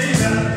Later.